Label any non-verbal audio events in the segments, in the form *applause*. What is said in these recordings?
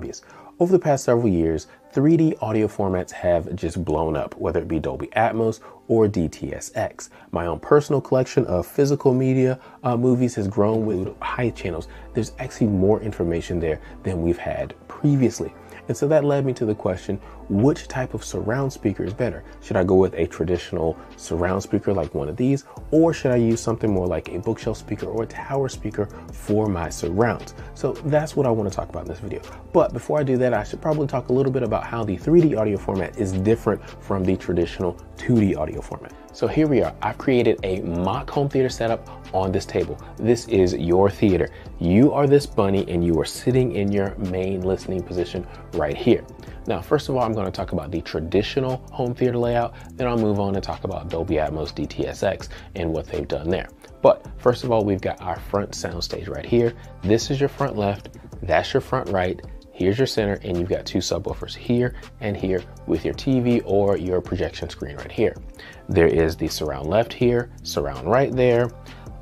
hobbyist. Over the past several years, 3D audio formats have just blown up, whether it be Dolby Atmos or DTS:X. My own personal collection of physical media uh, movies has grown with high channels. There's actually more information there than we've had previously. And so that led me to the question which type of surround speaker is better? Should I go with a traditional surround speaker like one of these, or should I use something more like a bookshelf speaker or a tower speaker for my surrounds? So that's what I want to talk about in this video. But before I do that, I should probably talk a little bit about how the 3D audio format is different from the traditional 2D audio format. So here we are. I've created a mock home theater setup on this table. This is your theater. You are this bunny and you are sitting in your main listening position right here. Now, first of all, I'm going to talk about the traditional home theater layout. Then I'll move on and talk about Dolby Atmos DTS:X and what they've done there. But first of all, we've got our front soundstage right here. This is your front left. That's your front right. Here's your center, and you've got two subwoofers here and here with your TV or your projection screen right here. There is the surround left here, surround right there,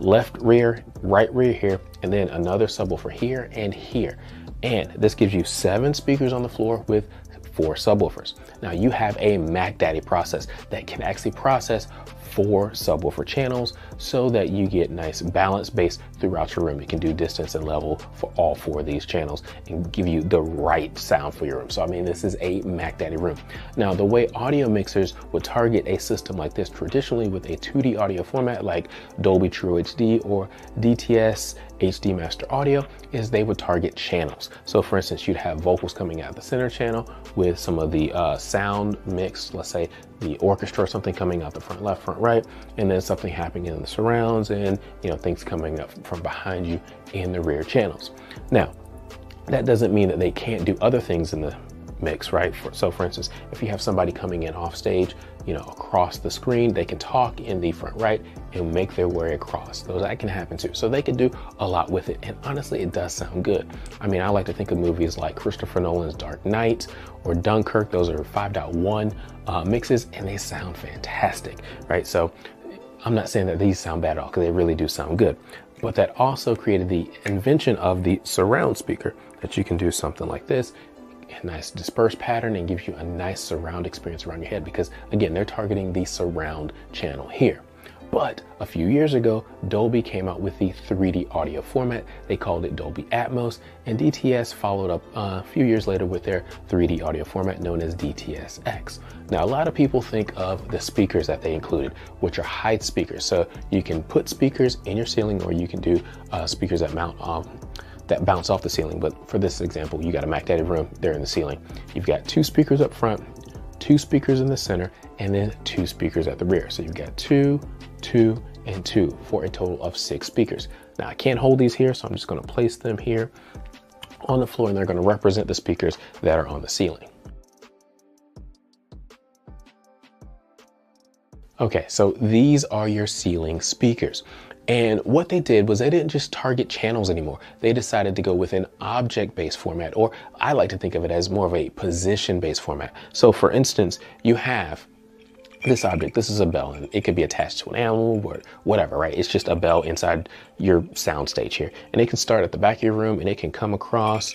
left rear, right rear here, and then another subwoofer here and here. And this gives you seven speakers on the floor with four subwoofers. Now you have a Mac Daddy process that can actually process four subwoofer channels so that you get nice balance bass throughout your room. You can do distance and level for all four of these channels and give you the right sound for your room. So I mean, this is a Mac Daddy room. Now the way audio mixers would target a system like this traditionally with a 2D audio format like Dolby True HD or DTS HD Master Audio is they would target channels. So for instance, you'd have vocals coming out the center channel with some of the uh, sound mix, let's say the orchestra or something coming out the front left, front right, and then something happening in the surrounds and you know things coming up from behind you in the rear channels. Now, that doesn't mean that they can't do other things in the mix, right? For, so for instance, if you have somebody coming in off stage, you know, across the screen, they can talk in the front right and make their way across. Those that can happen too. So they can do a lot with it. And honestly, it does sound good. I mean, I like to think of movies like Christopher Nolan's Dark Knight or Dunkirk. Those are 5.1 uh, mixes and they sound fantastic, right? So I'm not saying that these sound bad at all because they really do sound good. But that also created the invention of the surround speaker that you can do something like this a nice dispersed pattern and gives you a nice surround experience around your head because again, they're targeting the surround channel here. But a few years ago, Dolby came out with the 3D audio format. They called it Dolby Atmos, and DTS followed up uh, a few years later with their 3D audio format known as DTS:X. Now, a lot of people think of the speakers that they included, which are height speakers. So you can put speakers in your ceiling, or you can do uh, speakers that mount um, that bounce off the ceiling. But for this example, you got a Mac Daddy room, they're in the ceiling. You've got two speakers up front, two speakers in the center, and then two speakers at the rear. So you've got two, two, and two for a total of six speakers. Now I can't hold these here, so I'm just gonna place them here on the floor and they're gonna represent the speakers that are on the ceiling. Okay, so these are your ceiling speakers. And what they did was they didn't just target channels anymore. They decided to go with an object-based format, or I like to think of it as more of a position-based format. So for instance, you have this object, this is a bell, and it could be attached to an animal or whatever, right? It's just a bell inside your sound stage here. And it can start at the back of your room and it can come across,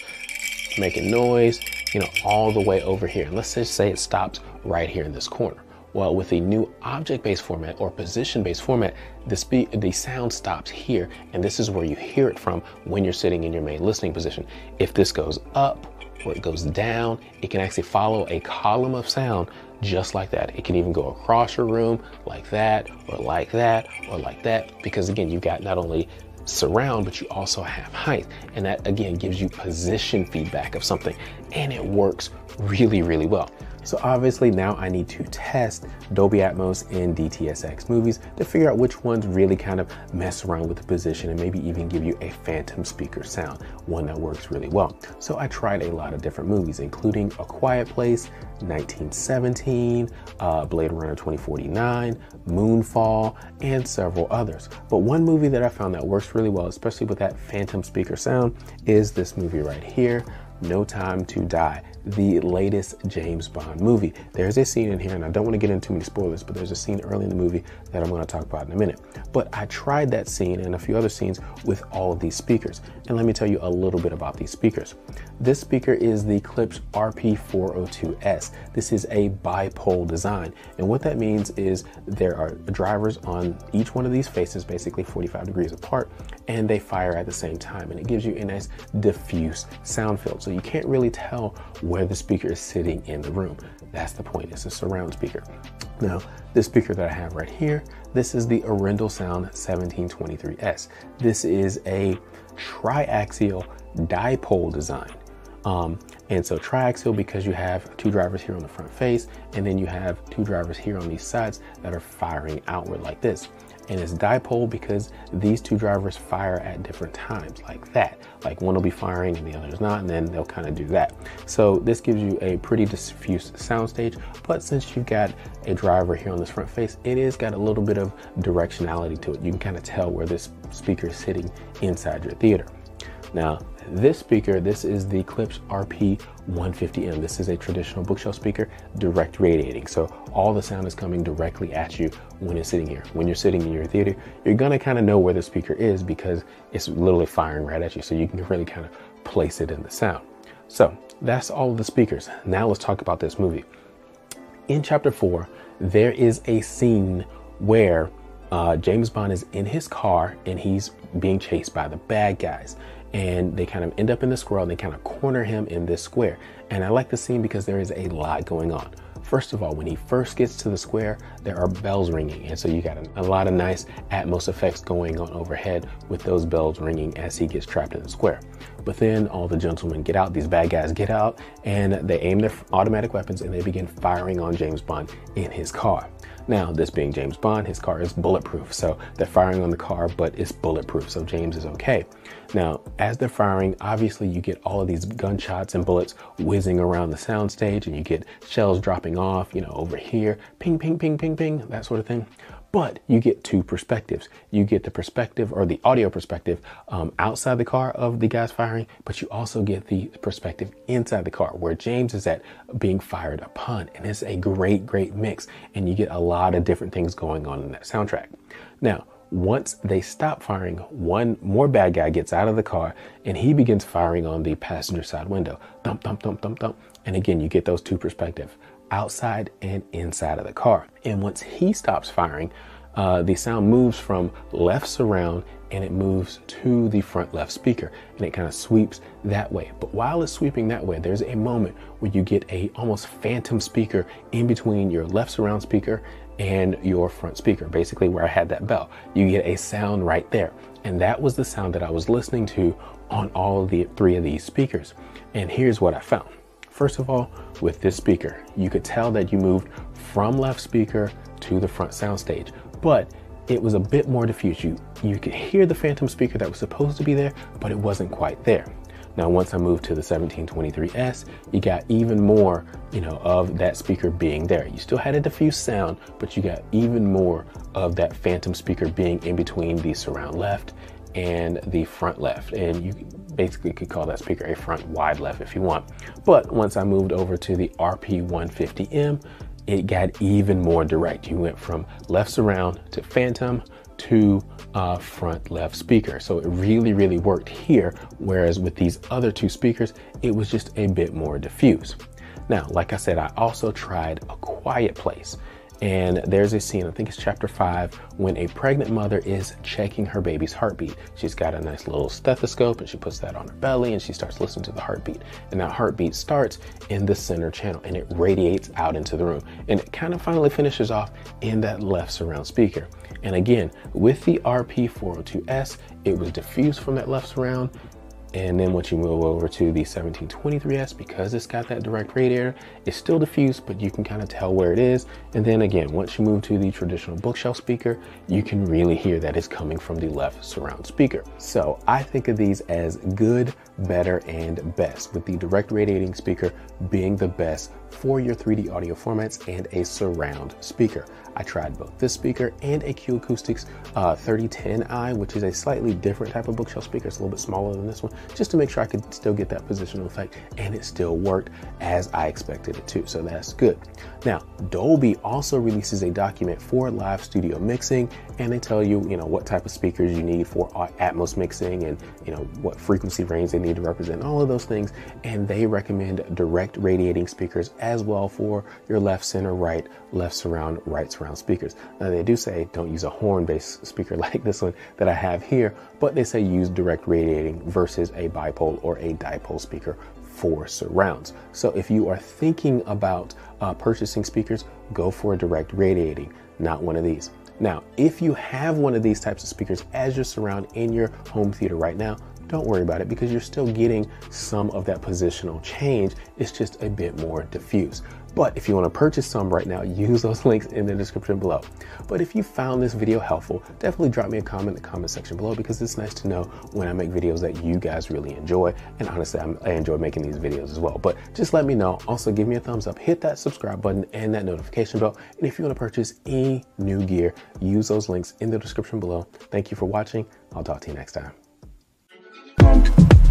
making noise, you know, all the way over here. And let's just say it stops right here in this corner. Well, with a new object-based format or position-based format, the, speed, the sound stops here, and this is where you hear it from when you're sitting in your main listening position. If this goes up or it goes down, it can actually follow a column of sound just like that. It can even go across your room like that, or like that, or like that, because again, you've got not only surround, but you also have height. And that again gives you position feedback of something, and it works really, really well. So obviously now I need to test Dolby Atmos in DTS:X movies to figure out which ones really kind of mess around with the position and maybe even give you a phantom speaker sound, one that works really well. So I tried a lot of different movies, including A Quiet Place, 1917, uh, Blade Runner 2049, Moonfall, and several others. But one movie that I found that works really well, especially with that phantom speaker sound, is this movie right here, No Time to Die, the latest James Bond movie. There's a scene in here, and I don't want to get into too many spoilers, but there's a scene early in the movie that I'm going to talk about in a minute. But I tried that scene and a few other scenes with all of these speakers. And let me tell you a little bit about these speakers. This speaker is the Klipsch RP402S. This is a bipole design. And what that means is there are drivers on each one of these faces, basically 45 degrees apart, and they fire at the same time. And it gives you a nice diffuse sound field. So you can't really tell where the speaker is sitting in the room. That's the point. It's a surround speaker. Now, this speaker that I have right here, this is the Arendal Sound 1723S. This is a triaxial dipole design. Um, and so triaxial because you have two drivers here on the front face, and then you have two drivers here on these sides that are firing outward like this and it's dipole because these two drivers fire at different times like that. Like one will be firing and the other is not and then they'll kind of do that. So this gives you a pretty diffuse soundstage but since you've got a driver here on this front face it is got a little bit of directionality to it. You can kind of tell where this speaker is sitting inside your theater now this speaker, this is the Klipsch RP150M. This is a traditional bookshelf speaker, direct radiating. So all the sound is coming directly at you when it's sitting here. When you're sitting in your theater, you're gonna kind of know where the speaker is because it's literally firing right at you. So you can really kind of place it in the sound. So that's all of the speakers. Now let's talk about this movie. In chapter four, there is a scene where uh, James Bond is in his car and he's being chased by the bad guys and they kind of end up in the square and they kind of corner him in this square. And I like the scene because there is a lot going on. First of all, when he first gets to the square, there are bells ringing. And so you got a, lot of nice Atmos effects going on overhead with those bells ringing as he gets trapped in the square. But then all the gentlemen get out, these bad guys get out, and they aim their automatic weapons and they begin firing on James Bond in his car. Now, this being James Bond, his car is bulletproof. So they're firing on the car, but it's bulletproof. So James is okay. Now, as they're firing, obviously you get all of these gunshots and bullets whizzing around the soundstage and you get shells dropping off, you know, over here, ping, ping, ping, ping, ping, that sort of thing but you get two perspectives. You get the perspective or the audio perspective um, outside the car of the guys firing, but you also get the perspective inside the car where James is at being fired upon. And it's a great, great mix. And you get a lot of different things going on in that soundtrack. Now, once they stop firing, one more bad guy gets out of the car and he begins firing on the passenger side window. Thump, thump, thump, thump, thump. And again, you get those two perspectives outside and inside of the car. And once he stops firing, uh, the sound moves from left surround and it moves to the front left speaker and it kind of sweeps that way. But while it's sweeping that way, there's a moment where you get a almost phantom speaker in between your left surround speaker and your front speaker, basically where I had that bell. You get a sound right there. And that was the sound that I was listening to on all the three of these speakers. And here's what I found. First of all, with this speaker, you could tell that you moved from left speaker to the front soundstage, but it was a bit more diffuse. You, you could hear the phantom speaker that was supposed to be there, but it wasn't quite there. Now, once I moved to the 1723S, you got even more, you know, of that speaker being there. You still had a diffuse sound, but you got even more of that phantom speaker being in between the surround left and the front left. And you basically could call that speaker a front wide left if you want. But once I moved over to the RP150M, it got even more direct. You went from left surround to phantom to uh, front left speaker. So it really, really worked here. Whereas with these other two speakers, it was just a bit more diffuse. Now, like I said, I also tried a quiet place. And there's a scene, I think it's chapter five, when a pregnant mother is checking her baby's heartbeat. She's got a nice little stethoscope and she puts that on her belly and she starts listening to the heartbeat. And that heartbeat starts in the center channel and it radiates out into the room. And it kind of finally finishes off in that left surround speaker. And again, with the RP402S, it was diffused from that left surround and then once you move over to the 1723S, because it's got that direct radiator, it's still diffused, but you can kind of tell where it is. And then again, once you move to the traditional bookshelf speaker, you can really hear that it's coming from the left surround speaker. So I think of these as good, better, and best, with the direct radiating speaker being the best for your 3D audio formats and a surround speaker. I tried both this speaker and a Q Acoustics uh, 3010i, which is a slightly different type of bookshelf speaker. It's a little bit smaller than this one, just to make sure I could still get that positional effect, and it still worked as I expected it to. So that's good. Now, Dolby also releases a document for live studio mixing, and they tell you, you know, what type of speakers you need for Atmos mixing, and you know what frequency range they need to represent, all of those things. And they recommend direct radiating speakers as well for your left, center, right, left surround, right surround speakers. Now they do say don't use a horn-based *laughs* speaker like this one that I have here, but they say use direct radiating versus a bipole or a dipole speaker for surrounds. So if you are thinking about uh, purchasing speakers, go for a direct radiating, not one of these. Now, if you have one of these types of speakers as your surround in your home theater right now, don't worry about it because you're still getting some of that positional change. It's just a bit more diffuse. But if you want to purchase some right now, use those *laughs* links in the description below. But if you found this video helpful, definitely drop me a comment in the comment section below because it's nice to know when I make videos that you guys really enjoy. And honestly, i enjoy making these videos as well. But just let me know. Also, give me a thumbs up, hit that subscribe button and that notification bell. And if you want to purchase any new gear, use those links in the description below. Thank you for watching. I'll talk to you next time. Pump.